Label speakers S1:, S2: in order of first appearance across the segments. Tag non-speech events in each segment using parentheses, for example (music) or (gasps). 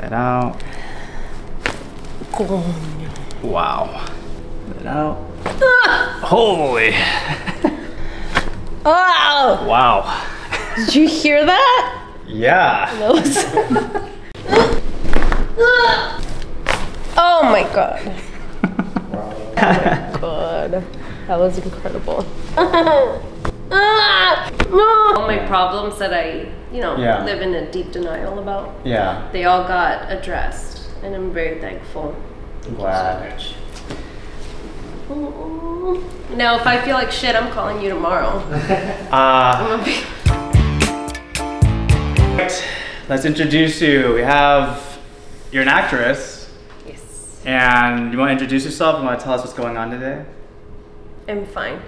S1: Let out. Wow. Let out. Ah! Holy.
S2: Oh!
S1: Wow.
S2: Did you hear that?
S1: Yeah.
S2: That was. (laughs) oh my god. Oh god. That was incredible. (laughs) Ah! All my problems that I, you know,
S1: Yeah.
S2: live in a deep denial about,
S1: Yeah.
S2: they all got addressed. And I'm very thankful.
S1: I'm glad.
S2: Now, if I feel like shit, I'm calling you tomorrow. (laughs) (laughs)
S1: Uh,
S2: be-
S1: let's introduce you. We have, you're an actress,
S2: yes.
S1: and you want to introduce yourself? You want to tell us what's going on today?
S2: I'm fine.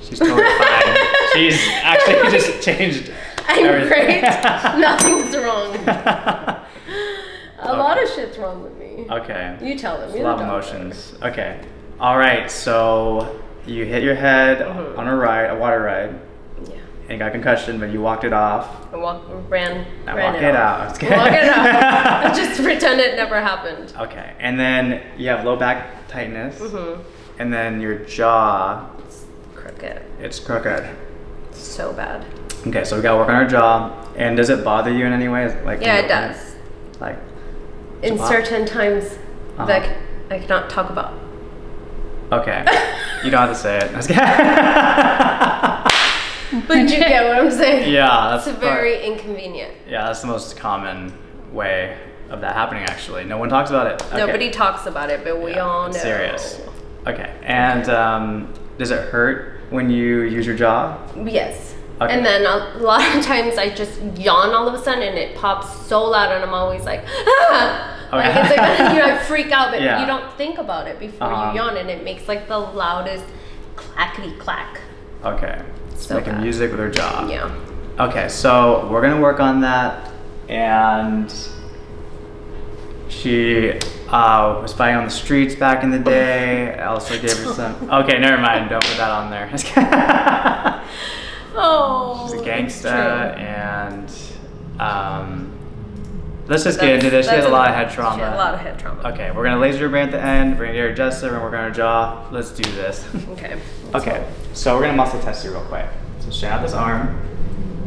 S1: She's totally fine. (laughs) She's actually just changed.
S2: I'm
S1: everything.
S2: great. (laughs) Nothing's wrong. A lot of shit's wrong with me.
S1: okay.
S2: You tell them.
S1: A
S2: You're
S1: lot
S2: the
S1: of emotions. Okay. All right. So you hit your head
S2: Mhm.
S1: on a ride, a water ride,
S2: Yeah.
S1: and got concussion, but you walked it off.
S2: I walk, ran,
S1: Now
S2: ran
S1: walk
S2: it,
S1: it
S2: off.
S1: out. Just.
S2: Walk it out. (laughs) Just pretend it never happened.
S1: Okay. And then you have low back tightness,
S2: hmm
S1: and then your jaw, It's
S2: Crooked.
S1: it's crooked.
S2: So bad.
S1: Okay, so we gotta work on our jaw. And does it bother you in any way? Like
S2: Yeah, it does.
S1: Like,
S2: In certain times
S1: Uh-huh.
S2: that c- I cannot talk about.
S1: okay, (laughs) you don't have to say it. (laughs)
S2: But you get what I'm saying? (laughs)
S1: yeah, that's
S2: It's
S1: part-
S2: very inconvenient.
S1: Yeah, that's the most common way of that happening. Actually, no one talks about it. Okay.
S2: Nobody talks about it, but we
S1: Yeah,
S2: all know.
S1: serious. Okay, and um, does it hurt when you use your jaw?
S2: Yes.
S1: Okay.
S2: And then a lot of times I just yawn all of a sudden and it pops so loud and I'm always like, ah! Like it's like, (laughs) you know, I (laughs) freak out, but
S1: Yeah.
S2: you don't think about it before
S1: Uh-huh.
S2: you yawn and it makes like the loudest clackety clack.
S1: Okay, it's
S2: So
S1: making
S2: bad.
S1: music with her jaw.
S2: Yeah.
S1: Okay, so we're gonna work on that, and she uh, was fighting on the streets back in the day. (laughs) I also gave her some. Okay, never mind. Don't put that on there.
S2: Oh.
S1: She's a
S2: gangster,
S1: and um, let's just get into this. She has a lot of head
S2: she had
S1: trauma.
S2: a lot of head trauma.
S1: Okay, we're gonna laser your brain at the end. We're gonna get her adjusted. We're gonna jaw. Let's do this. (laughs)
S2: Okay.
S1: okay, so we're gonna muscle test you real quick. So straighten out this arm.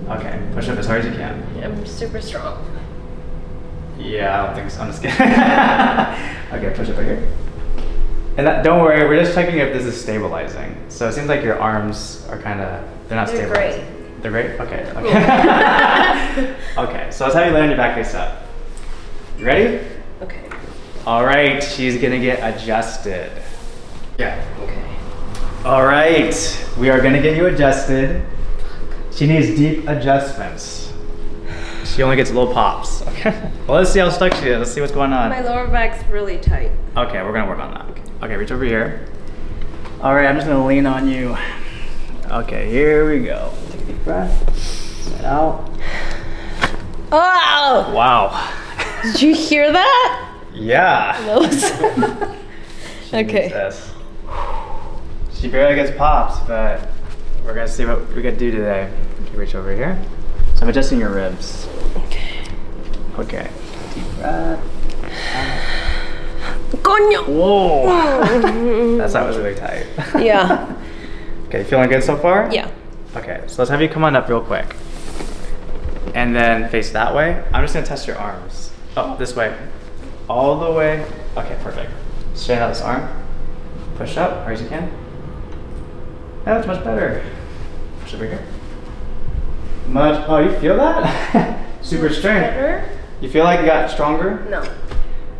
S1: Okay, push up as hard as you can.
S2: I'm super strong.
S1: Yeah, I don't think so. I'm just kidding. (laughs) okay, push up right here. And that, don't worry, we're just checking if this is stabilizing. So it seems like your arms are kind of, they're not
S2: stable.
S1: They're
S2: great.
S1: They're great? Okay. Okay. (laughs) okay, so let's have you lay on your back face up. You ready?
S2: Okay.
S1: All right, she's gonna get adjusted. Yeah.
S2: Okay.
S1: All right, we are gonna get you adjusted. She needs deep adjustments. She only gets little pops. Okay. (laughs) Well, let's see how stuck she is. Let's see what's going on.
S2: My lower back's really tight.
S1: Okay, we're gonna work on that. Okay, reach over here. All right, I'm just gonna lean on you. Okay, here we go. Take a deep breath. Set out.
S2: Oh!
S1: Wow.
S2: Did you hear that?
S1: Yeah.
S2: That (laughs) (laughs) Okay.
S1: She barely gets pops, but we're gonna see what we can do today. Okay, reach over here. So I'm adjusting your ribs.
S2: okay.
S1: Okay. Deep breath.
S2: Coño!
S1: Whoa. That's (laughs) that was really tight. (laughs)
S2: Yeah.
S1: okay, feeling good so far?
S2: Yeah.
S1: Okay, so let's have you come on up real quick. And then face that way. I'm just gonna test your arms. Oh, this way. All the way. Okay, perfect. Straighten out this arm. Push up, hard as you can. That's much better. Push over here. Much, oh, you feel that? (laughs) Super strength.
S2: Better?
S1: You feel like you got stronger?
S2: No.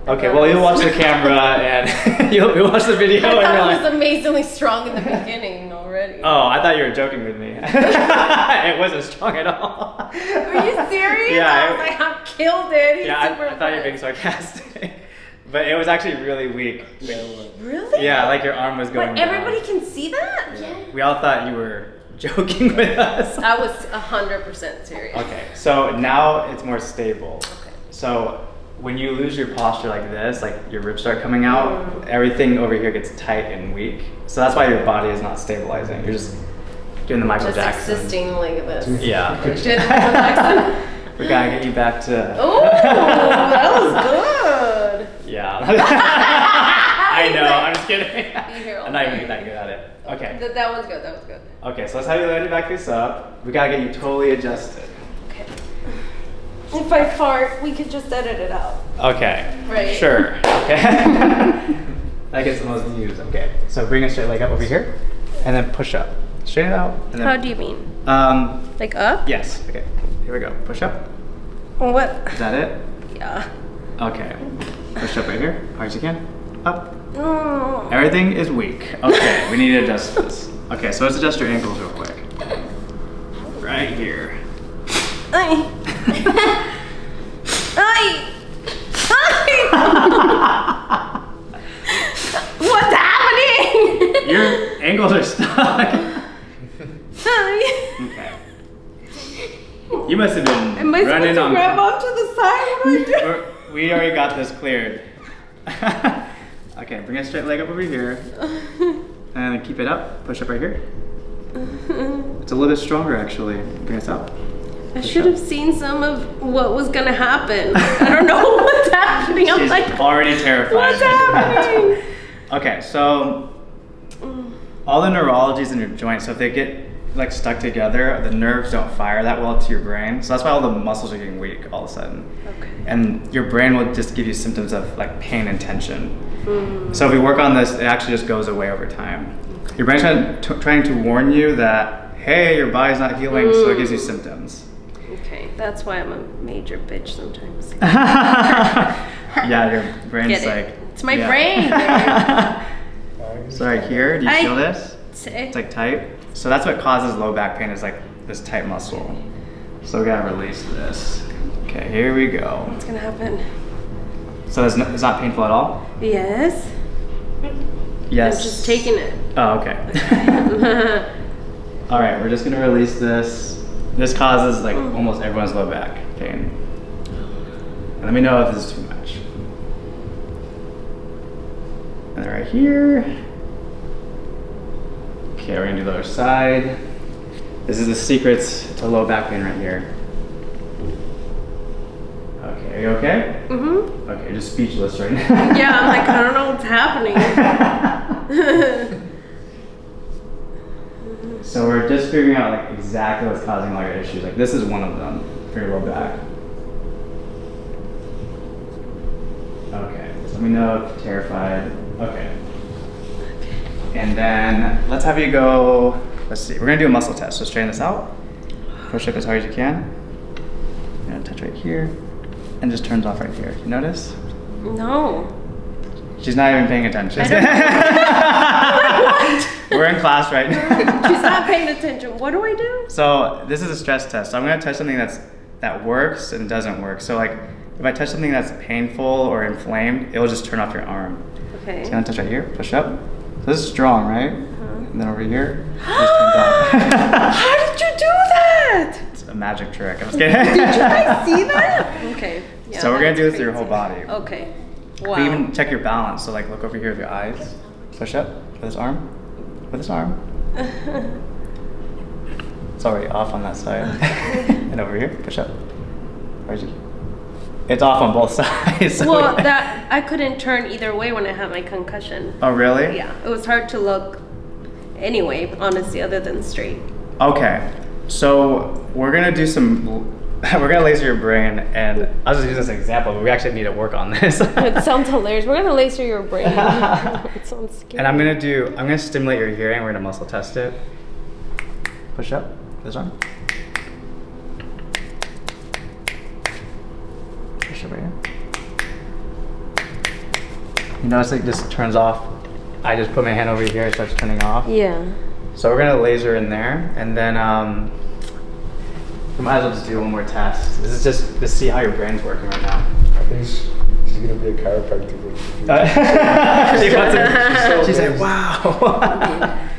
S1: Okay, well, you'll watch the (laughs) camera and (laughs) you'll, you'll watch the video
S2: I
S1: and
S2: thought
S1: you're
S2: it
S1: like,
S2: was amazingly strong in the beginning already.
S1: Oh, I thought you were joking with me. (laughs) it wasn't strong at all.
S2: Are you serious?
S1: Yeah,
S2: I was like, I killed it. He's
S1: Yeah, I,
S2: super
S1: I thought you were being sarcastic. but it was actually really weak.
S2: Really?
S1: Yeah, like your arm was going
S2: But
S1: down.
S2: everybody can see that? Yeah.
S1: We all thought you were joking with us.
S2: I was 100% serious.
S1: Okay, so now it's more stable.
S2: Okay.
S1: So when you lose your posture like this, like your ribs start coming out,
S2: Mm.
S1: everything over here gets tight and weak. So that's why your body is not stabilizing. You're just doing the Michael
S2: Just
S1: Jackson.
S2: existing like this.
S1: Yeah. (laughs)
S2: Did Michael Jackson? (laughs)
S1: we gotta get you back to.
S2: Oh, that was good. (laughs) Yeah.
S1: I know. I'm just kidding. I'm not even that good at it. Okay.
S2: That, that was good. That was good.
S1: Okay. So let's have you lay your back face up. We gotta get you totally adjusted.
S2: Okay. If I fart, we could just edit it out.
S1: Okay.
S2: Right.
S1: Sure. Okay. (laughs) that gets the most views. Okay. So bring a straight leg up over here, and then push up. Straight it out. And then,
S2: How do you mean?
S1: Um.
S2: Like up?
S1: Yes. Okay. Here we go. Push up.
S2: What?
S1: Is that it?
S2: Yeah.
S1: Okay. Push up right here. Hard as you can. Up.
S2: Mm.
S1: Everything is weak. Okay, we need to adjust this. Okay, so let's adjust your ankles real quick. (laughs) Right here.
S2: Ay. Ay. Ay. What's happening?
S1: Your ankles are stuck.
S2: Ay.
S1: Okay. You must have been
S2: Am I
S1: running
S2: supposed to
S1: on.
S2: grab onto the side? What do I do?
S1: We're- we already got this cleared. (laughs) okay, bring a straight leg up over here. And keep it up. Push up right here. It's a little bit stronger actually. Bring us up.
S2: I should have seen some of what was gonna happen. I don't know (laughs) what's happening. I'm
S1: She's
S2: like,
S1: already terrified.
S2: what's happening? (laughs)
S1: Okay, so all the neurologies in your joints, so if they get like stuck together, the nerves don't fire that well to your brain. So that's why all the muscles are getting weak all of a sudden.
S2: Okay.
S1: And your brain will just give you symptoms of like pain and tension. Mm. So if we work on this, it actually just goes away over time. Your brain's trying to, trying to warn you that, hey, your body's not healing, so it gives you mm. symptoms.
S2: Okay, that's why I'm a major bitch sometimes. (laughs)
S1: yeah, your brain's
S2: Get it.
S1: like.
S2: It's my
S1: yeah.
S2: brain, (laughs)
S1: so right here, do you
S2: I-
S1: feel this?
S2: Say.
S1: It's like tight. So that's what causes low back pain is like this tight muscle. So we gotta release this. Okay, here we go.
S2: What's gonna happen?
S1: So it's not, it's not painful at all?
S2: Yes.
S1: Yes.
S2: I'm just taking it.
S1: Oh, okay. (laughs) all right, we're just gonna release this. This causes like almost everyone's low back pain. And let me know if this is too much. And then right here. Okay, we're gonna do the other side. This is the secrets to low back pain right here. Okay, are you okay?
S2: Mm-hmm.
S1: Okay, just speechless right now.
S2: Yeah, I'm like I don't know (laughs) what's happening. (laughs)
S1: so we're just figuring out like exactly what's causing all your issues. Like this is one of them for your low back. Okay, so let me know if you're terrified. Okay. And then let's have you go. Let's see. We're gonna do a muscle test. So straighten this out. Push up as hard as you can. You're gonna touch right here, and just turns off right here. You notice?
S2: no.
S1: She's not even paying attention. (laughs) (laughs) (laughs) We're in class right now. (laughs)
S2: She's not paying attention. What do I do?
S1: So this is a stress test. So I'm gonna touch something that's that works and doesn't work. So like if I touch something that's painful or inflamed, it'll just turn off your arm.
S2: Okay.
S1: So I'm gonna touch right here, push up. So this is strong, right?
S2: Uh-huh.
S1: And then over here, it just (gasps) turns off.
S2: How did you do that?
S1: it's a magic trick. I'm just kidding.
S2: Did you guys see that? (laughs) Okay. Yeah,
S1: so we're gonna do this to your whole body.
S2: Okay.
S1: You
S2: Wow.
S1: can even check your balance. So like look over here with your eyes. Push up with this arm. With his arm. It's already off on that side. (laughs) and over here, push up. Where's it? It's off on both (laughs) sides. so
S2: well,
S1: yeah.
S2: that I couldn't turn either way when I had my concussion.
S1: Oh really?
S2: Yeah, it was hard to look anyway, honestly, other than straight.
S1: Okay. So we're gonna do some. (laughs) We're gonna laser your brain, and I'll just use this as an example. But we actually need to work on this.
S2: It (laughs) sounds hilarious. We're gonna laser your brain. (laughs) it sounds scary.
S1: and I'm gonna do. I'm gonna stimulate your hearing. We're gonna muscle test it. Push up. This arm. Push up right here. You notice it just turns off. I just put my hand over here. It starts turning off.
S2: Yeah.
S1: So we're gonna laser in there, and then um, we might as well just do one more test. This is just to see how your brain's working right now.
S3: I think she's, she's gonna be a chiropractor.
S1: Uh, (laughs) she (laughs) wants to,
S3: She's so
S1: she's like, wow.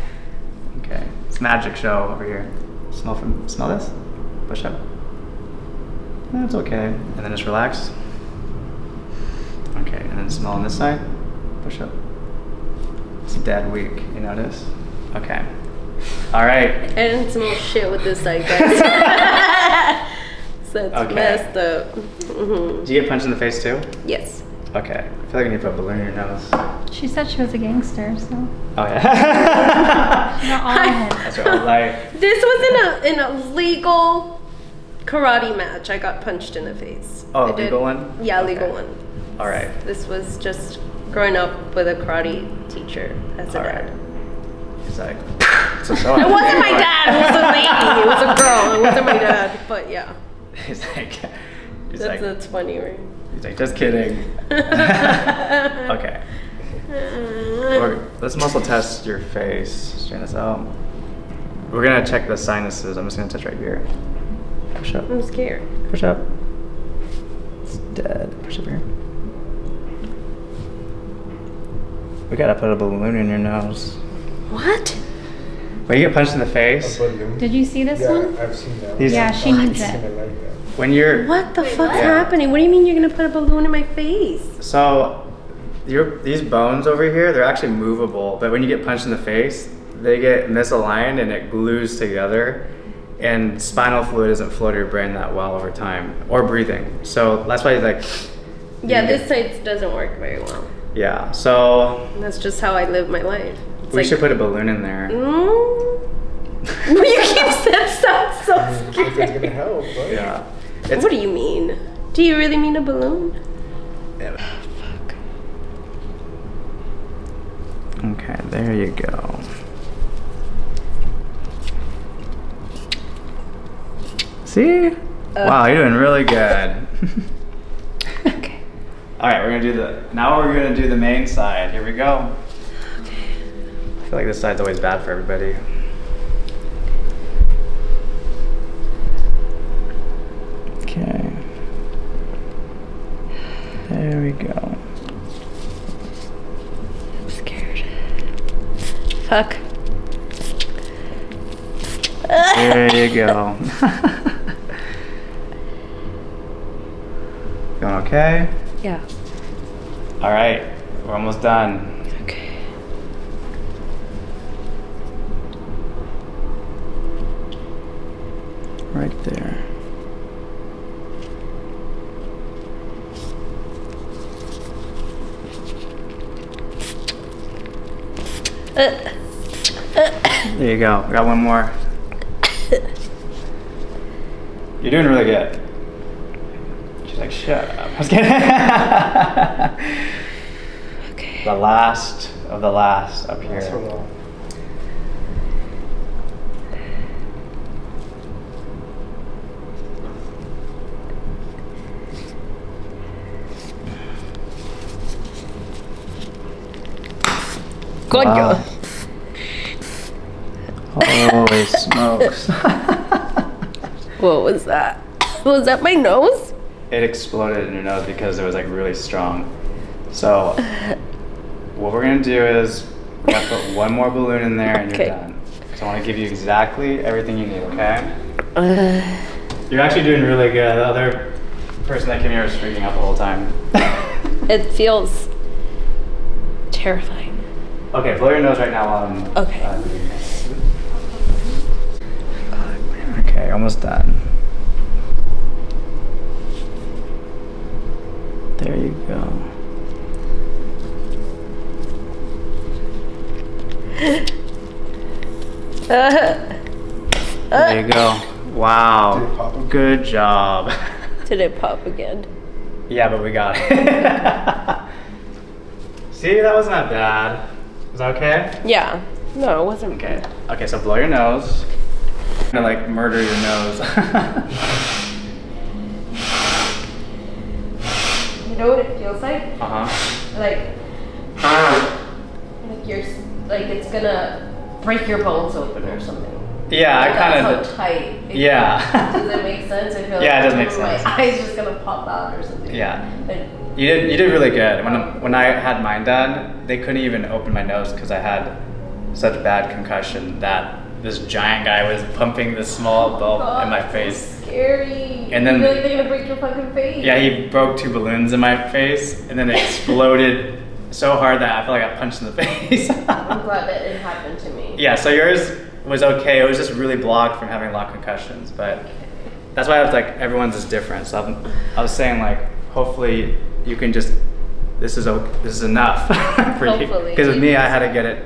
S1: (laughs) okay, it's magic show over here. Smell from smell this. Push up. That's okay, and then just relax. Okay, and then smell on this side. Push up. It's dead weak. You notice? Okay. All right.
S2: And didn't smell shit with this side, guys. (laughs) (laughs) so it's
S1: Okay.
S2: messed up. hmm
S1: Did you get punched in the face too?
S2: Yes.
S1: Okay. I feel like I need to put a balloon in your nose.
S4: She said she was a gangster, so
S1: Oh yeah.
S4: she got all (laughs) ahead.
S1: That's her whole life.
S2: This was in a in a legal karate match. I got punched in the face.
S1: Oh,
S2: I
S1: a legal one?
S2: Yeah, legal one.
S1: All right.
S2: This was just growing up with a karate teacher as a
S1: All right.
S2: dad.
S1: He's like. So,
S2: It wasn't my dad. It was a lady. It was a girl. It wasn't my dad. But yeah, (laughs)
S1: He's like. He's
S2: that's
S1: like.
S2: that's funny, right?
S1: He's like, just kidding. (laughs) okay. We're- let's muscle test your face. Straighten this out. We're gonna check the sinuses. I'm just gonna touch right here. Push up.
S2: I'm scared.
S1: Push up. It's dead. Push up here. We gotta put a balloon in your nose.
S2: What?
S1: When you get punched in the face.
S4: Did you see this
S3: yeah,
S4: one?
S3: I've seen that.
S1: These-
S4: Yeah, she
S3: I've
S4: needs it.
S1: when you're
S2: What the
S4: Wait,
S2: fuck's
S4: what?
S2: happening? What do you mean you're gonna put a balloon in my face?
S1: So, your these bones over here, they're actually movable, but when you get punched in the face, they get misaligned and it glues together. And spinal fluid doesn't flow to your brain that well over time, or breathing. So that's why, like,
S2: Yeah,
S1: you
S2: this
S1: get-
S2: side doesn't work very well.
S1: yeah. So
S2: And that's just how I live my life. It's
S1: we
S2: like,
S1: should put a balloon in there. (laughs)
S2: Mm. you keep (laughs) that sounds so
S3: If it's gonna
S2: scary.
S3: help, right?
S1: Yeah. It's,
S2: What do you mean? Do you really mean a balloon?
S1: Okay, there you go. See? wow, you're doing really good. (laughs)
S2: Okay.
S1: All right, we're gonna do the. Now we're gonna do the main side. Here we go. I feel like this side's always bad for everybody. Okay. There we go.
S2: I'm scared. Fuck.
S1: There you go. (laughs) Going okay?
S2: Yeah.
S1: All right, we're almost done.
S2: Okay.
S1: Right there.
S2: Uh,
S1: There you go. Got one more. You're doing really good. She's like, shut up. I was kidding.
S2: okay.
S1: the last of the last up here.
S3: So long.
S2: Good
S1: Wow.
S2: girl.
S1: Holy (laughs) smokes.
S2: What was that? Was that my nose?
S1: it exploded in your nose because it was like really strong. So what we're gonna do is we're gonna put one more balloon in there and
S2: Okay.
S1: you're done. So I want to give you exactly everything you need, okay?
S2: Uh, (sighs)
S1: You're actually doing really good. The other person that came here was freaking out the whole time.
S2: it feels terrifying.
S1: okay, blow your nose right now while I'm.
S2: Okay.
S1: uh, doing this. okay, almost done. There you go.
S2: Uh,
S1: There you go. Wow. Good job. (laughs)
S2: did it pop again?
S1: yeah, but we got it. (laughs) See, that wasn't that bad. Is that okay?
S2: Yeah. No, it wasn't.
S1: Okay. Okay, so blow your nose. Gonna like murder your nose. (laughs)
S2: You know what it feels like?
S1: uh huh.
S2: Like, like you're like it's gonna break your bones open or something.
S1: Yeah, I
S2: Like,
S1: kind
S2: That's
S1: of.
S2: how tight. it
S1: Yeah.
S2: feels. (laughs) Does it make sense? I feel
S1: Yeah,
S2: like
S1: it does make sense.
S2: my eyes just gonna pop out or something.
S1: Yeah.
S2: But
S1: You did. You did really good. When when I had mine done, they couldn't even open my nose because I had such bad concussion that this giant guy was pumping this small bulb
S2: God,
S1: in oh, my
S2: so
S1: face.
S2: Scary.
S1: And then-
S2: you they're gonna break your fucking face.
S1: Yeah, he broke two balloons in my face, and then it exploded so hard that I felt like I got punched in the (laughs) face.
S2: I'm glad that it happened to me.
S1: yeah, so yours was okay. It was just really blocked from having a lot of concussions, but that's why I was like, everyone's is different. So I'm, I was saying like, hopefully you can just this is o- this is enough (laughs) for you. Because with me, I had to get it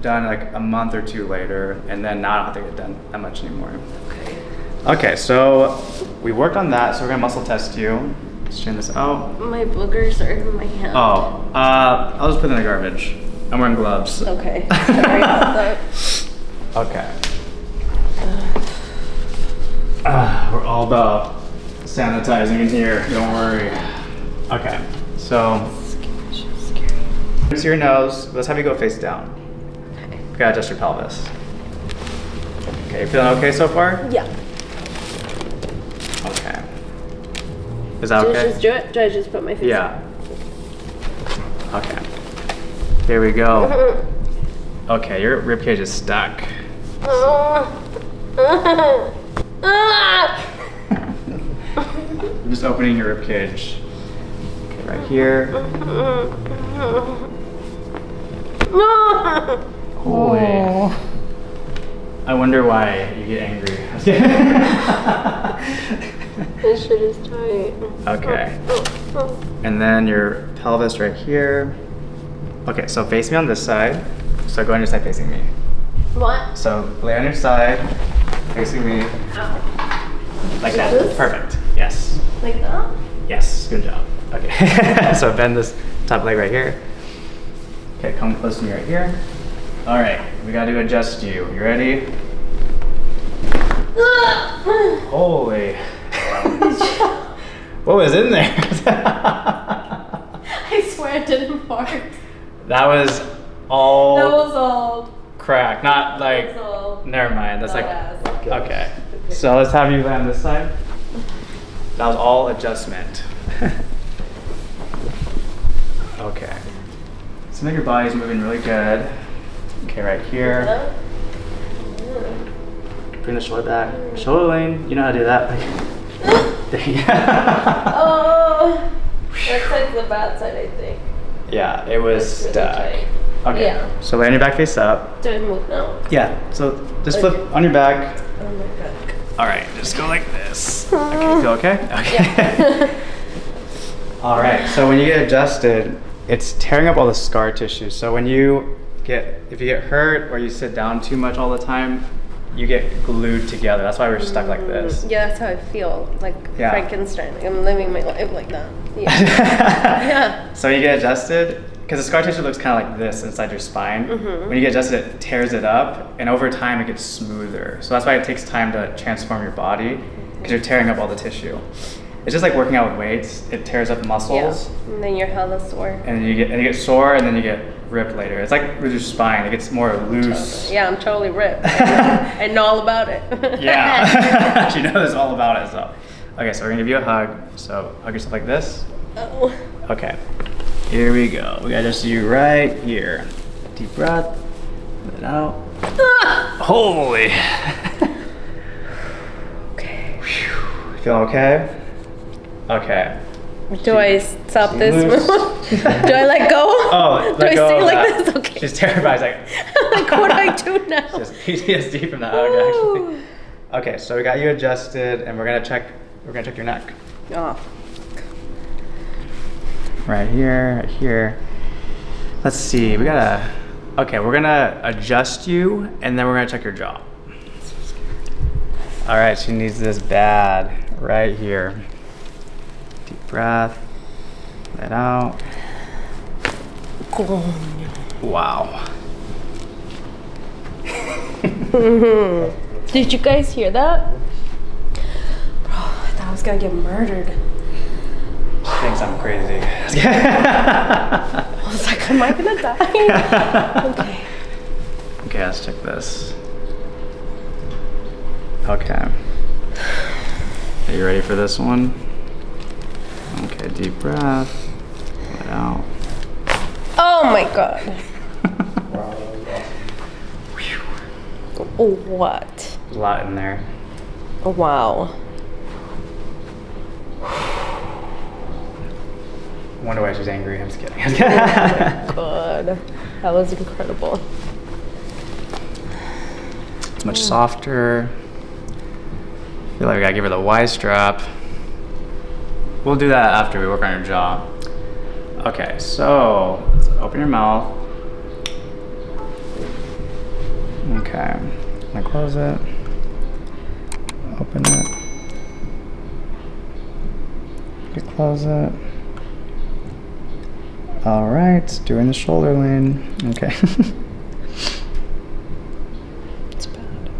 S1: done like a month or two later, and then now I don't have to get done that much anymore.
S2: Okay.
S1: Okay, so we worked on that. So we're gonna muscle test you. Let's Straighten this out.
S2: My boogers are in my hand.
S1: Oh, uh, I'll just put it in the garbage. I'm wearing gloves.
S2: Okay. (laughs) Sorry.
S1: Okay. Ah, we're all about sanitizing in here. Don't worry. Okay. So, here's your nose. Let's have you go face down. Gotta adjust your pelvis. Okay, you feeling okay so far?
S2: Yeah.
S1: Okay. Is that
S2: Do I
S1: okay?
S2: just do it? Do I just put my face?
S1: Yeah. Okay. Here we go. (laughs) Okay, your rib cage is stuck. (laughs) I'm just opening your rib cage. Okay, right here. (laughs) Holy.
S4: Oh.
S1: I wonder why you get angry. (laughs)
S2: This shit is tight.
S1: okay. Oh, oh, oh. And then your pelvis right here. Okay, so face me on this side. So go on your side facing me.
S2: What?
S1: So lay on your side, facing me,
S2: Ow.
S1: like that.
S2: this?
S1: Perfect. Yes.
S2: Like that?
S1: Yes. Good job. Okay. (laughs) so bend this top leg right here. Okay, come close to me right here. All right, we got to adjust you. You ready? (sighs) Holy. (laughs) what was in there? (laughs)
S2: I swear it didn't fart.
S1: that was all
S2: That was all.
S1: crack. Not like. Never mind. That's like.
S2: badass.
S1: Okay. So let's have you land this side. That was all adjustment. (laughs) okay. So like your body's moving really good. Okay, right here. Bring the shoulder back. Shoulder lane. You know how to do that. (laughs) (laughs)
S2: Oh, that's like the bad side, I think.
S1: yeah, it was
S2: really
S1: stuck.
S2: tight.
S1: Okay.
S2: Yeah.
S1: So lay on your back face up.
S2: Do I move now?
S1: Yeah. So just
S2: Okay.
S1: flip on your back.
S2: Oh my god.
S1: All right. Just go like this. (laughs) Okay. You feel okay? Okay.
S2: Yeah.
S1: All right. So when you get adjusted, it's tearing up all the scar tissue. So when you get, if you get hurt or you sit down too much all the time, you get glued together. That's why we're stuck like this.
S2: yeah, that's how I feel. Like
S1: Yeah.
S2: Frankenstein. Like, I'm living my life like that. (laughs) Yeah. Yeah.
S1: So you get adjusted because the scar tissue looks kind of like this inside your spine.
S2: Mhm.
S1: When you get adjusted, it tears it up, and over time it gets smoother. So that's why it takes time to transform your body because you're tearing up all the tissue. It's just like working out with weights. It tears up
S2: yeah.
S1: muscles.
S2: And then you're hella sore.
S1: and you get and you get sore and then you get ripped later. It's like with your spine, it gets more loose.
S2: Yeah, I'm totally ripped. (laughs) I know all about it.
S1: Yeah, (laughs) (laughs) she knows all about it. So, okay, so we're gonna give you a hug. So hug yourself like this.
S2: oh.
S1: Okay, here we go. We got just do you right here. Deep breath. Let it out. Ah! Holy.
S2: Okay.
S1: Phew. Feel okay? Okay.
S2: Do I stop this? do I let go? (laughs)
S1: Oh,
S2: do
S1: let
S2: I
S1: go
S2: stay like
S1: that.
S2: this? Okay.
S1: She's terrified. She's like, (laughs)
S2: like what do I do (laughs) now?
S1: just PTSD from the hug, actually. Okay, so we got you adjusted, and we're gonna check. We're gonna check your neck.
S2: Oh.
S1: Right here, right here. Let's see. We gotta. Okay, we're gonna adjust you, and then we're gonna check your jaw. All right, she needs this bad. Right here. Deep breath. Let out. Wow. (laughs)
S2: Did you guys hear that? Bro, I thought I was gonna get murdered.
S1: She thinks I'm crazy. (laughs)
S2: I was like, am I gonna die? (laughs) okay.
S1: Okay, let's check this. Okay. Are you ready for this one? Okay, deep breath. Let out.
S2: Oh my god.
S3: Wow, that was awesome.
S2: What?
S1: There's a lot in there.
S2: Wow.
S1: Wonder why she's angry. I'm just kidding.
S2: Oh god. That was incredible.
S1: it's much softer. feel like I gotta give her the Y strap. We'll do that after we work on your jaw. Okay, so open your mouth. Okay, I'm gonna close it. Open it. Close it. All right, doing the shoulder lean. Okay. (laughs)
S2: It's bad.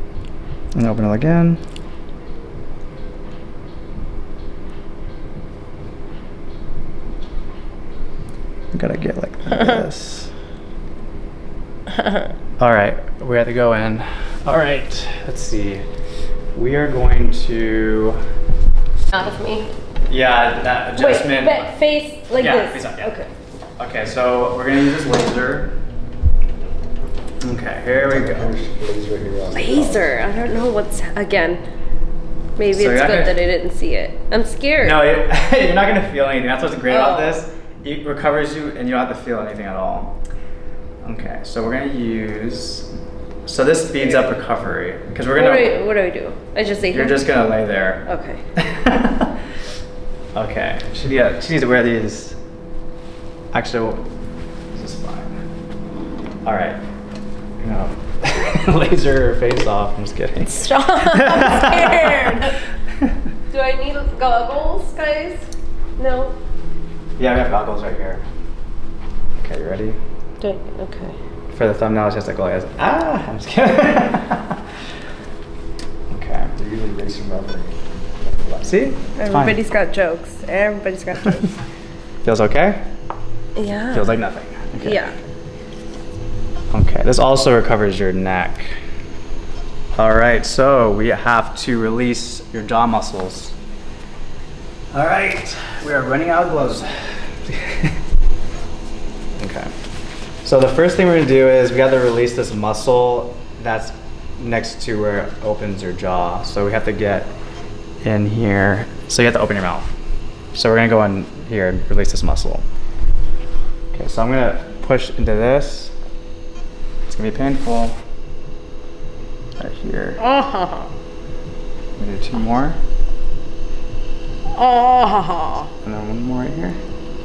S1: and open it again. We gotta get like this. (laughs) All right, we have to go in. All right, let's see. We are going to,
S2: Out of me.
S1: yeah, that adjustment.
S2: Wait, but face like
S1: Yeah,
S2: this.
S1: face up, yeah.
S2: Okay.
S1: Okay, so we're gonna use this laser. Okay, here we go.
S3: Laser here on the
S2: Laser. I don't know what's again. Maybe
S1: So
S2: it's good
S1: gonna-
S2: that I didn't see it. I'm scared.
S1: No, you're, (laughs) you're not gonna feel anything. That's what's great about
S2: Oh.
S1: this. It recovers you, and you don't have to feel anything at all. Okay, so we're gonna use. So this speeds up recovery because we're gonna.
S2: do, I, what do I do? I just say
S1: You're just gonna lay there.
S2: Okay. (laughs)
S1: okay. She, yeah, she needs to wear these. Actually, well, this is fine. All right. No. (laughs) Laser her face off. I'm just kidding. (laughs)
S2: Stop. I'm scared. do I need goggles, guys? No.
S1: Yeah, we have goggles right here. Okay, you ready?
S2: Do I, okay.
S1: For the thumbnail, it's just like, like this. ah, I'm just kidding. (laughs) okay.
S3: They're usually racing memory.
S1: See? It's fine.
S2: Everybody's got jokes. Everybody's got jokes.
S1: Feels okay?
S2: yeah.
S1: Feels like nothing. Okay.
S2: Yeah.
S1: Okay, this also recovers your neck. All right, so we have to release your jaw muscles. All right, we are running out of gloves. (laughs) So the first thing we're gonna do is we have to release this muscle that's next to where it opens your jaw. So we have to get in here. So you have to open your mouth. So we're gonna go in here and release this muscle. Okay, so I'm gonna push into this. It's gonna be painful. Right here.
S2: Oh.
S1: Gonna do two more.
S2: Oh.
S1: And then one more right here.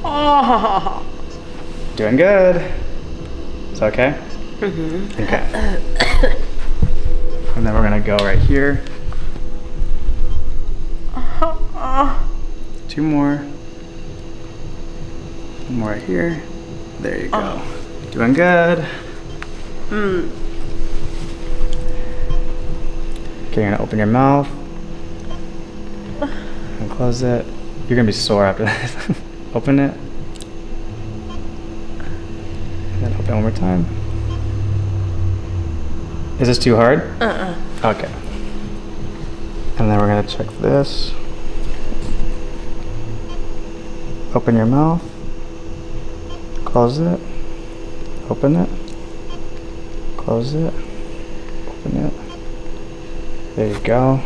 S2: Oh.
S1: Doing good. Okay? Mm-hmm. Okay. (coughs) and then we're gonna go right here. Two more. One more right here. There you go. Doing good.
S2: Hmm.
S1: Okay, you're gonna open your mouth. (sighs) And close it. You're gonna be sore after (laughs) this. open it. And then open one more time. Is this too hard?
S2: Uh-uh.
S1: Okay. And then we're gonna check this. Open your mouth. Close it. Open it. Close it. Open it. There you go.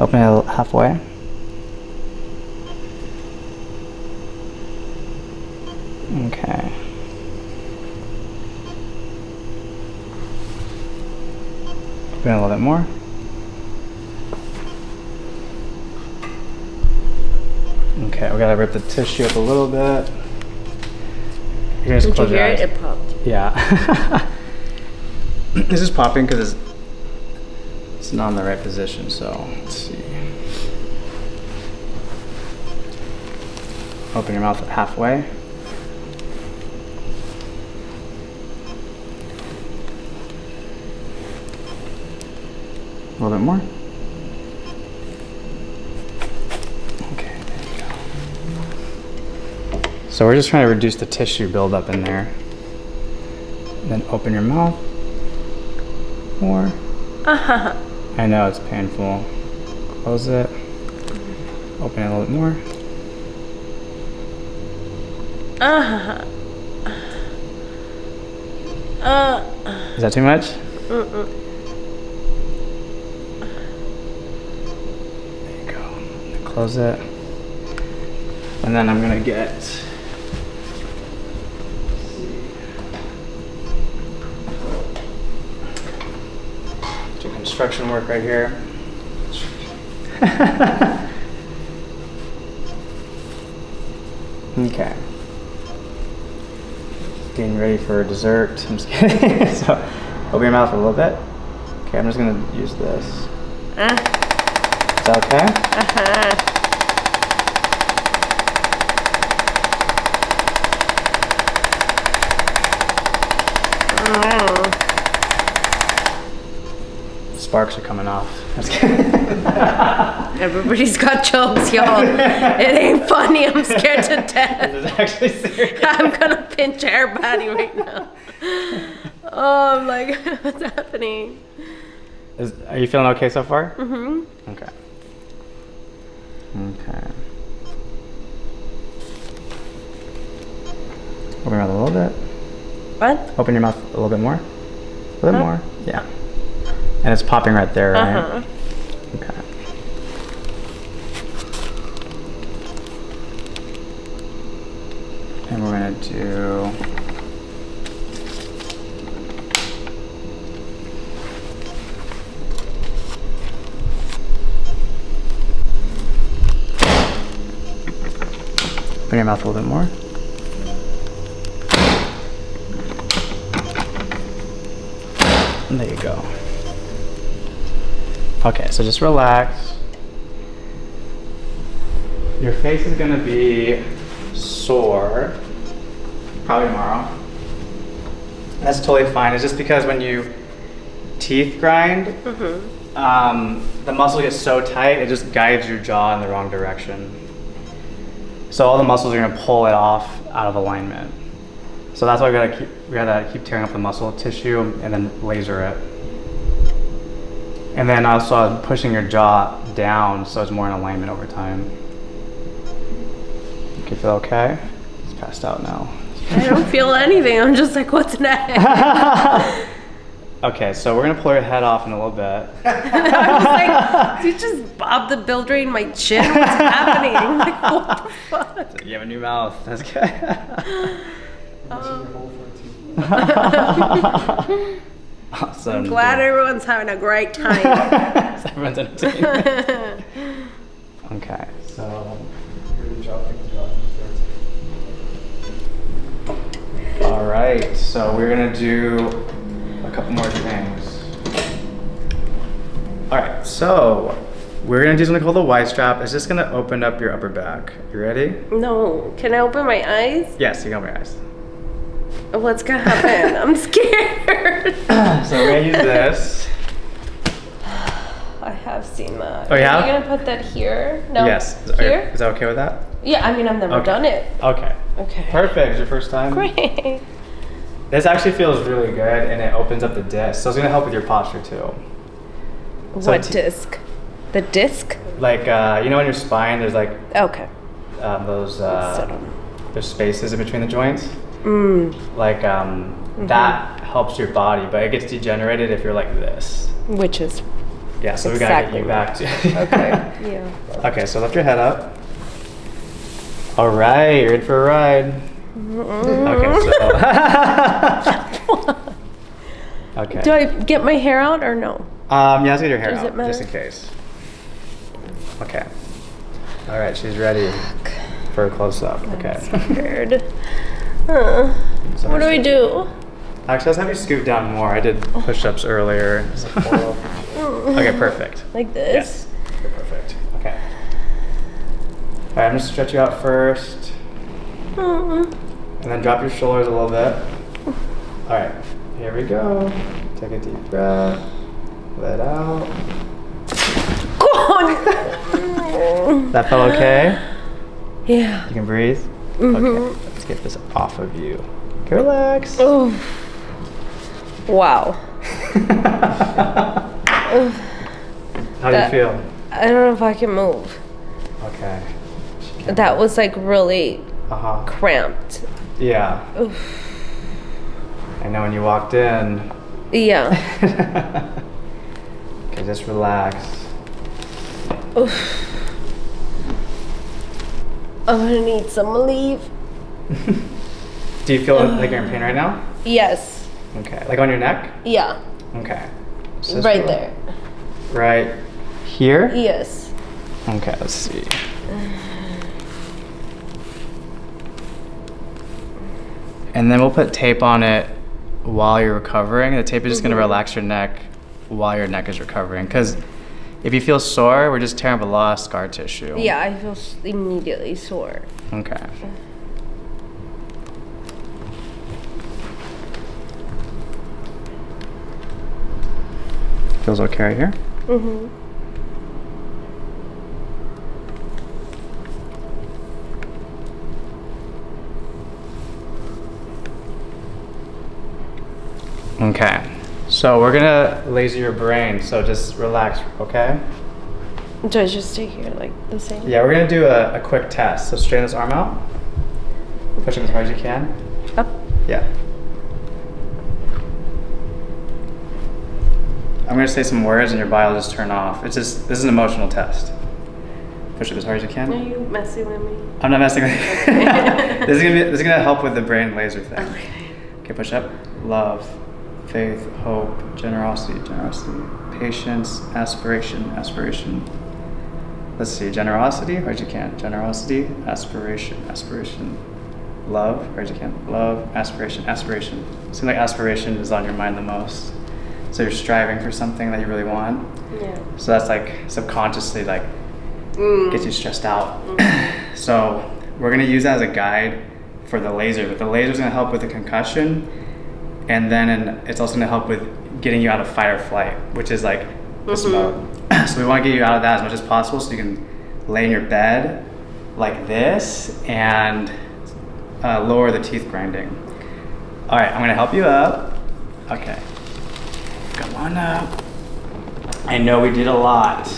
S1: Open it halfway. Okay. Open a little bit more. Okay, we gotta rip the tissue up a little bit. You can just
S2: Did you hear it?
S1: eyes.
S2: It popped.
S1: Yeah. (laughs) this is popping because it's, it's not in the right position, so let's see. Open your mouth halfway. A little bit more. Okay, there you go. So we're just trying to reduce the tissue buildup in there. Then open your mouth more. (laughs) I know it's painful. Close it. Open it a little bit more.
S2: Uh.
S1: Is that too much?
S2: Mm-mm.
S1: close it. And then I'm gonna get. Do construction work right here. (laughs) okay. Getting ready for dessert. I'm just (laughs) kidding. so, open your mouth a little bit. Okay, I'm just gonna use this.
S2: Ah,
S1: Is that okay?
S2: uh-huh. Mm.
S1: Sparks are coming off. I'm (laughs) just kidding.
S2: Everybody's got jokes, y'all. it ain't funny. I'm scared to (laughs) death.
S1: this is actually serious. (laughs)
S2: I'm gonna pinch everybody right now. Oh, I'm like, what's happening?
S1: Is, are you feeling okay so far?
S2: Mm-hmm.
S1: Okay. Okay. Open your mouth a little bit.
S2: What?
S1: Open your mouth a little bit more. A little
S2: Huh?
S1: more. Yeah. And it's popping right there, right?
S2: Uh-huh.
S1: Okay. And we're gonna do. Open your mouth a little bit more. And there you go. Okay, so just relax. Your face is gonna be sore, probably tomorrow. That's totally fine. It's just because when you teeth grind,
S2: Mm-hmm.
S1: um, the muscle gets so tight, it just guides your jaw in the wrong direction. So all the muscles are gonna pull it off out of alignment. So that's why we gotta keep we gotta keep tearing up the muscle tissue and then laser it. And then also pushing your jaw down so it's more in alignment over time. You feel okay? It's passed out now.
S2: I don't feel anything. I'm just like, what's (laughs) next?
S1: okay, so we're gonna pull your head off in a little bit. (laughs)
S2: I was like, you just bob the builder in my chin? What's happening? I'm like, what the fuck?
S1: You have a new mouth. That's good. (laughs) Um, awesome.
S2: I'm glad everyone's having a great (laughs) time.
S1: Everyone's entertained. (laughs) okay, so
S3: Good job, good job.
S1: all right, so we're gonna do a couple more things. All right, so we're gonna do something called the Y strap. It's just gonna open up your upper back. You ready?
S2: no, can I open my eyes?
S1: Yes, you got my eyes.
S2: What's gonna happen? (laughs) I'm scared. (laughs)
S1: So we're gonna use this. (sighs)
S2: I have seen that.
S1: Oh, you
S2: Are
S1: have?
S2: you gonna put that here? No.
S1: Yes. Are you-
S2: Here?
S1: Is that okay with that?
S2: Yeah, I mean, I've never
S1: Okay.
S2: done it.
S1: Okay.
S2: Okay.
S1: Perfect. It's your first time.
S2: Great.
S1: This actually feels really good and it opens up the disc. So it's gonna help with your posture too. So
S2: what
S1: t-
S2: disc? The disc?
S1: Like uh, you know in your spine there's like
S2: Okay.
S1: um, those
S2: Sit
S1: uh,
S2: on.
S1: there's spaces in between the joints.
S2: Mm.
S1: Like um,
S2: Mm-hmm.
S1: that helps your body, but it gets degenerated if you're like this.
S2: Which is
S1: Yeah, so we gotta get you
S2: Exactly.
S1: back to (laughs)
S2: okay. yeah.
S1: Okay, so lift your head up. All right, you're in for a ride. Okay, so. (laughs) (laughs) okay.
S2: Do I get my hair out or no?
S1: Um, yeah, let's get your hair
S2: Does
S1: out, just in case. Okay. All right, she's ready for a close up. Okay.
S2: Scared. Huh.
S1: So
S2: What do we do?
S1: Actually, let's have you scoot down more. I did push-ups earlier. (laughs) okay, perfect.
S2: Like this?
S1: Yes. You're perfect. Okay. All right, I'm gonna stretch you out first,
S2: Mm.
S1: and then drop your shoulders a little bit. All right, here we go. Take a deep breath. Let out. That felt okay?
S2: yeah.
S1: You can breathe? Okay, let's get this off of you. Okay, relax.
S2: Oh. Wow. (laughs)
S1: How do you feel?
S2: I don't know if I can move.
S1: Okay.
S2: That was like really
S1: Uh huh.
S2: cramped.
S1: Yeah.
S2: Oof.
S1: I know when you walked in.
S2: Yeah. (laughs)
S1: okay, just relax.
S2: Oof. I'm gonna need some leave. (laughs)
S1: Do you feel like you're in uh, pain right now?
S2: Yes.
S1: Okay. Like on your neck?
S2: Yeah.
S1: Okay. So
S2: Right there.
S1: Right here?
S2: Yes.
S1: Okay, let's see. And then we'll put tape on it while you're recovering. The tape is just going to mm-hmm. relax your neck while your neck is recovering. Because if you feel sore, we're just tearing up a lot of scar tissue.
S2: Yeah, I feel immediately sore.
S1: Okay. Feels okay right here?
S2: Mm-hmm.
S1: Okay. So we're gonna laser your brain, so just relax, okay?
S2: Do I just stay here like the same?
S1: Yeah, we're gonna do a, a quick test. So straighten this arm out. Push it as hard as you can.
S2: Up.
S1: Yeah. I'm gonna say some words and your body will just turn off. It's just this is an emotional test. Push it as hard as you can.
S2: Are you messing with me?
S1: I'm not messing with you. (laughs) (laughs) this is gonna be this is gonna help with the brain laser thing.
S2: Okay.
S1: Okay, push up. Love, faith, hope, generosity, generosity, patience, aspiration, aspiration. Let's see, generosity, hard you can't. Generosity, aspiration, aspiration. Love, hard you can't. Love, aspiration, aspiration. Seems like aspiration is on your mind the most. So you're striving for something that you really want.
S2: Yeah.
S1: So that's like subconsciously like
S2: Mm.
S1: gets you stressed out. (clears throat) so we're gonna use that as a guide for the laser, but the laser is gonna help with the concussion, and then it's also gonna help with getting you out of fight or flight, which is like this
S2: Mhm.
S1: mode. so we want to get you out of that as much as possible, so you can lay in your bed like this and uh, lower the teeth grinding. All right, I'm gonna help you up. Okay, come on up. I know we did a lot,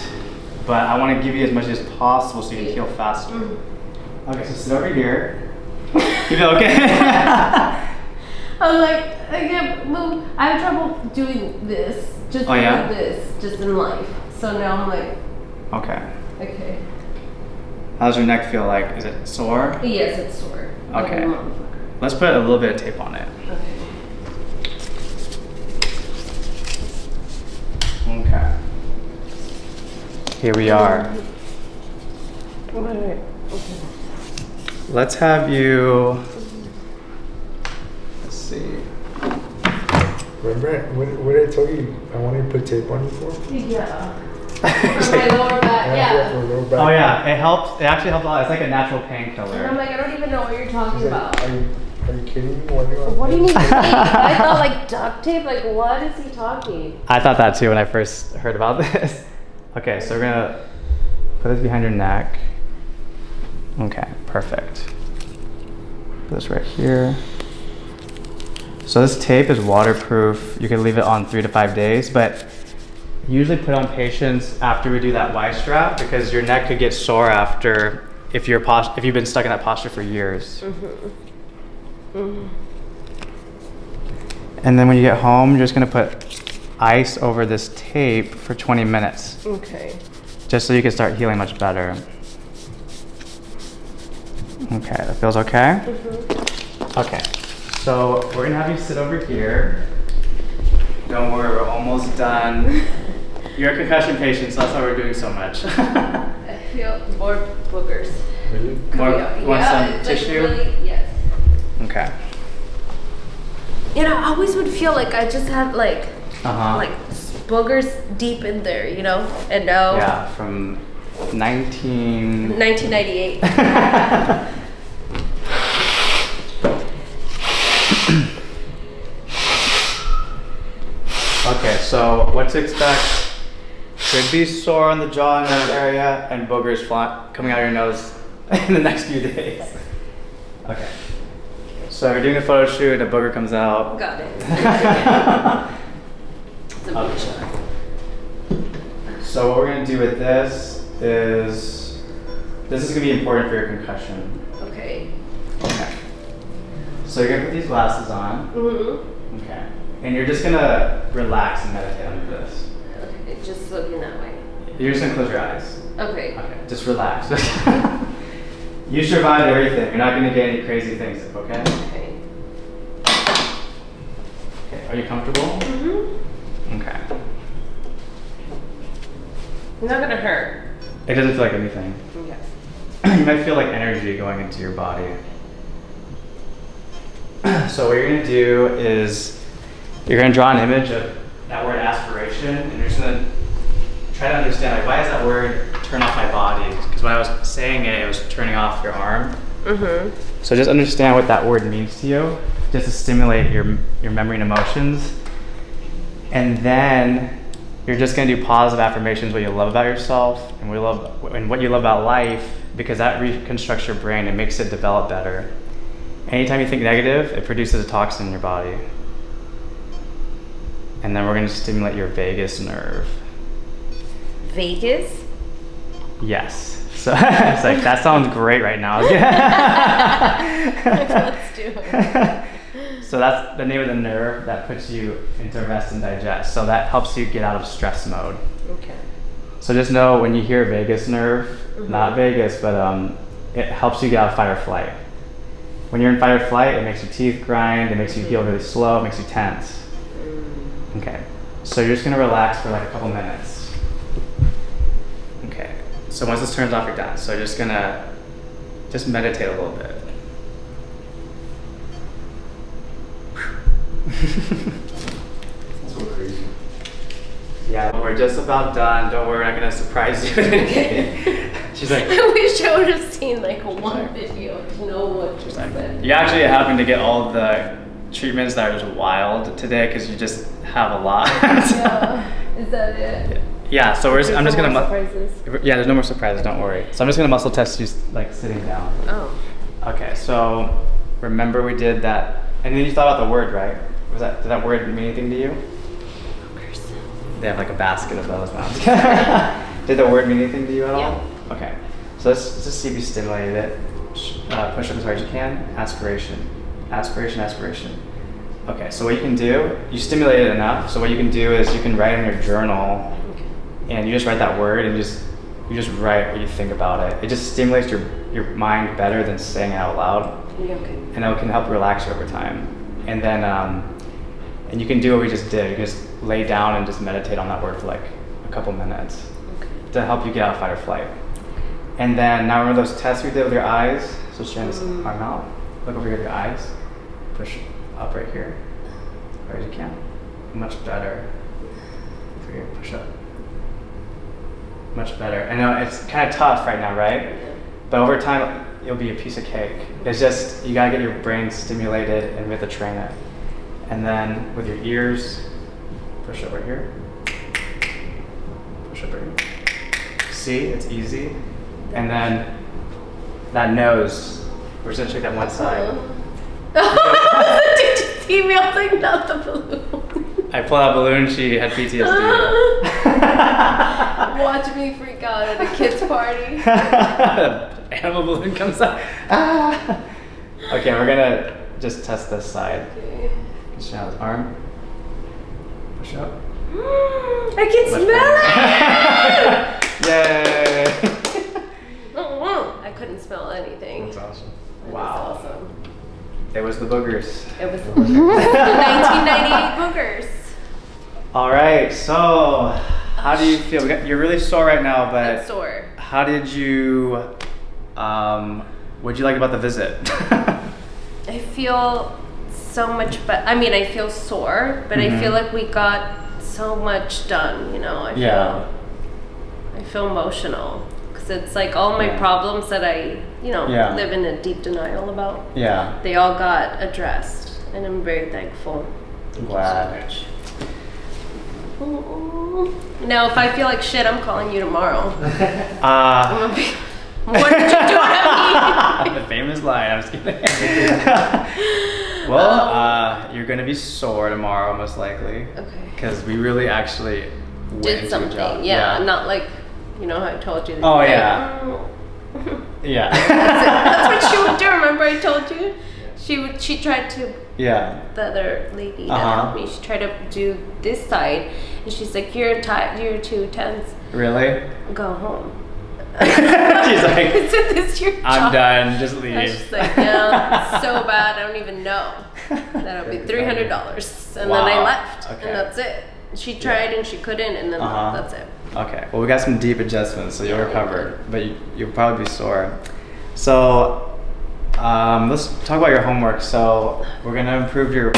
S1: but I want to give you as much as possible so you can heal faster. Okay, so sit over here. You feel okay? (laughs)
S2: I'm like, I can't move. I have trouble doing this. Just
S1: Oh, yeah?
S2: this, just in life. So now I'm like,
S1: okay.
S2: okay.
S1: How does your neck feel like? Is it sore?
S2: Yes, it's sore.
S1: Okay.
S2: motherfucker.
S1: Let's put a little bit of tape on it.
S2: Okay.
S1: Okay. Here we are.
S2: Alright.
S1: Let's have you. Let's see.
S3: Remember what, what I told you I wanted to put tape on you for?
S2: Yeah. (laughs) For my lower back,
S3: For
S2: yeah.
S3: lower back.
S1: oh yeah, it helps. It actually helps a lot. It's like a natural painkiller.
S2: And I'm like, I don't even know what you're talking
S3: She's like,
S2: about.
S3: are you, are you kidding me? Why do you want
S2: What do you mean? (laughs) I thought like duct tape. Like, what is he talking?
S1: I thought that too when I first heard about (laughs) this. Okay, so we're gonna put this behind your neck. Okay, perfect. Put this right here. So this tape is waterproof. You can leave it on three to five days, but usually put on patients after we do that Y strap because your neck could get sore after if you're pos- if you've been stuck in that posture for years. Mm-hmm. Mm-hmm. And then when you get home, you're just gonna put ice over this tape for 20 minutes,
S2: Okay.
S1: just so you can start healing much better. Okay, that feels okay? Mm-hmm. Okay, so we're gonna have you sit over here. Don't worry, we're almost done. (laughs) You're a concussion patient, so that's why we're doing so much. (laughs)
S2: I feel more boogers.
S3: Really?
S1: More, you want
S2: yeah,
S1: some
S2: it's like
S1: tissue?
S2: really- yes.
S1: Okay.
S2: You know, I always would feel like I just had like
S1: Uh-huh.
S2: like boogers deep in there, you know? And now
S1: Yeah, from 19...
S2: 1998. (laughs)
S1: Okay, so what to expect? Could be sore on the jaw in that area and boogers fly- coming out of your nose (laughs) in the next few days. Okay. So you're doing a photo shoot, and a booger comes out.
S2: Got it. (laughs) It's a
S1: Okay. So what we're gonna do with this is, this is gonna be important for your concussion.
S2: Okay.
S1: Okay. So you're gonna put these glasses on.
S2: Mm-hmm.
S1: Okay. And you're just gonna relax and meditate under this.
S2: Okay, just looking that way.
S1: You're just gonna close your eyes.
S2: Okay.
S1: Okay, just relax. (laughs) You survived everything. You're not gonna get any crazy things, okay?
S2: Okay.
S1: Okay. Are you comfortable?
S2: Mm-hmm.
S1: Okay.
S2: It's not gonna hurt.
S1: It doesn't feel like anything.
S2: Okay. (clears throat)
S1: you might feel like energy going into your body. (clears throat) so what you're gonna do is you're gonna draw an image of that word aspiration, and you're just gonna try to understand like why does that word turn off my body? Because when I was saying it, it was turning off your arm.
S2: Mm-hmm.
S1: So just understand what that word means to you, just to stimulate your your memory and emotions. And then you're just gonna do positive affirmations, what you love about yourself and what you love and what you love about life, because that reconstructs your brain and makes it develop better. Anytime you think negative, it produces a toxin in your body. And then we're gonna stimulate your vagus nerve.
S2: Vegas.
S1: Yes. So (laughs) it's like that sounds great right now. (laughs)
S2: Let's do it.
S1: So that's the name of the nerve that puts you into rest and digest. So that helps you get out of stress mode.
S2: Okay.
S1: So just know when you hear vagus nerve, not Vegas, but um, it helps you get out of fight or flight. When you're in fight or flight, it makes your teeth grind, it makes you feel really slow, it makes you tense. Okay. So you're just gonna relax for like a couple minutes. Okay. So once this turns off, you're done. So you're just gonna just meditate a little bit. (laughs)
S3: So crazy.
S1: Yeah, we're just about done. Don't worry, I'm not gonna surprise you. (laughs) She's like, (laughs)
S2: I wish I would have seen like one video to know what to say.
S1: you actually happen to get all the treatments that are just wild today because you just have a lot. (laughs) (laughs)
S2: Yeah. Is that it?
S1: Yeah, so we're just, I'm just
S2: There's
S1: gonna.
S2: no more
S1: Mu-
S2: surprises.
S1: yeah, there's no more surprises. Don't worry. So I'm just gonna muscle test you like sitting down.
S2: Oh.
S1: Okay, so remember we did that, and then you thought about the word, right? Was that did that word mean anything to you? They have like a basket of those now. (laughs) did the word mean anything to you at all? Okay, so let's, let's just see if you stimulated it. Uh, push up as hard as you can. Aspiration, aspiration, aspiration. Okay, so what you can do, you stimulate it enough. So what you can do is you can write in your journal, and you just write that word, and you just you just write what you think about it. It just stimulates your your mind better than saying it out loud
S2: Okay.
S1: and it can help relax you over time. And then, um, and you can do what we just did. You just lay down and just meditate on that word for like a couple minutes to help you get out of fight or flight. And then now remember those tests we did with your eyes. So straighten this arm out. Look over here at your eyes. Push up right here, as hard as you can. Much better. Over here, push up. Much better. I know it's kind of tough right now, right? But over time, you'll be a piece of cake. It's just, you gotta get your brain stimulated and with have to train it. And then with your ears, push right here. Push up right here. See, it's easy. And then that nose, we're just gonna check that one side. Uh-huh.
S2: Did you see me? I was not the balloon.
S1: I pulled out a balloon, she had PTSD. (laughs)
S2: Watch me freak out at a kid's party. (laughs)
S1: Animal balloon comes out. Ah. Okay, we're gonna just test this side. Push out his arm. Push up.
S2: I can
S1: Much
S2: smell it. (laughs)
S1: Yay!
S2: Oh, I couldn't smell anything.
S3: That's awesome.
S2: That
S1: Wow.
S2: awesome.
S1: It was the boogers.
S2: It was the (laughs) boogers. the 1998 boogers.
S1: All right, so how do you feel? Got- You're really sore right now,
S2: I'm
S1: but
S2: sore.
S1: how did you? Um, what did you like about the visit?
S2: I feel so much better. I mean, I feel sore, but I
S1: Mhm.
S2: feel like we got so much done. You know, I feel,
S1: Yeah.
S2: I feel emotional because it's like all my
S1: Yeah.
S2: problems that I, you know,
S1: Yeah.
S2: live in a deep denial about.
S1: yeah,
S2: They all got addressed, and I'm very thankful.
S1: I'm glad.
S2: Now, if I feel like shit, I'm calling you tomorrow. (laughs) (laughs)
S1: Uh,
S2: be, what did you do to me? (laughs)
S1: the famous line. I'm just kidding. well, uh, you're gonna be sore tomorrow, most likely,
S2: Okay.
S1: because we really actually went
S2: Did something,
S1: job.
S2: yeah, Not like, you know how I told you. that
S1: Oh,
S2: like,
S1: yeah.
S2: "Oh."
S1: yeah. (laughs)
S2: that's, what she would do. Remember, I told you. She would. She tried to.
S1: Yeah.
S2: The other lady uh
S1: -huh.
S2: helped me. She tried to do this side, and she's like, "You're tight. You're too tense."
S1: Really.
S2: Go home. (laughs)
S1: she's like, (laughs)
S2: so this your?
S1: I'm done. Just leave.
S2: And she's like, no, so bad. I don't even know. That'll be three hundred dollars, and wow. then I left,
S1: okay.
S2: and that's it. She tried yeah. and she couldn't, and then
S1: uh -huh.
S2: that's it.
S1: Okay. Well, we got some deep adjustments, so you'll recover, but you, will probably be sore. So um, let's talk about your homework. So we're gonna improve your.